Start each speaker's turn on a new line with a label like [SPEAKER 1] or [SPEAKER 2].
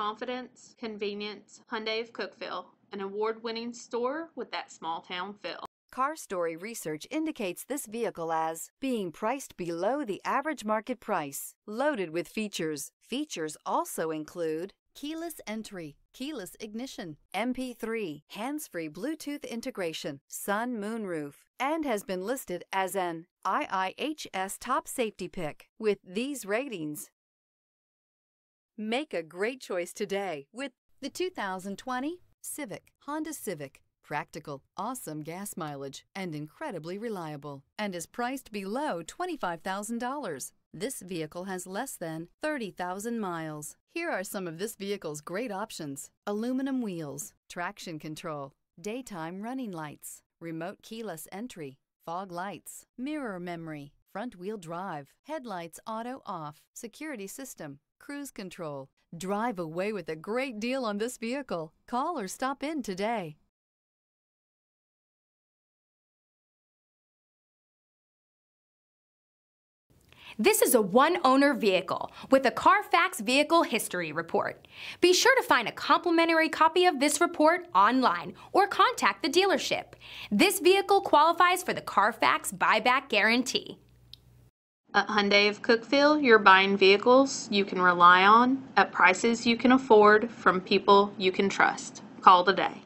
[SPEAKER 1] confidence, convenience, Hyundai of Cookeville, an award winning store with that small town feel.
[SPEAKER 2] Car Story research indicates this vehicle as being priced below the average market price, loaded with features. Features also include keyless entry, keyless ignition, MP3, hands-free Bluetooth integration, sun moonroof, and has been listed as an IIHS top safety pick with these ratings. Make a great choice today with the 2020 Civic, Honda Civic. Practical, awesome gas mileage, and incredibly reliable, and is priced below $25,000. This vehicle has less than 30,000 miles. Here are some of this vehicle's great options. Aluminum wheels, traction control, daytime running lights, remote keyless entry, fog lights, mirror memory, front wheel drive, headlights auto off, security system, cruise control. Drive away with a great deal on this vehicle. Call or stop in today.
[SPEAKER 3] This is a one-owner vehicle with a Carfax Vehicle History Report. Be sure to find a complimentary copy of this report online or contact the dealership. This vehicle qualifies for the Carfax Buyback Guarantee.
[SPEAKER 1] At Hyundai of Cookeville, you're buying vehicles you can rely on at prices you can afford from people you can trust. Call today.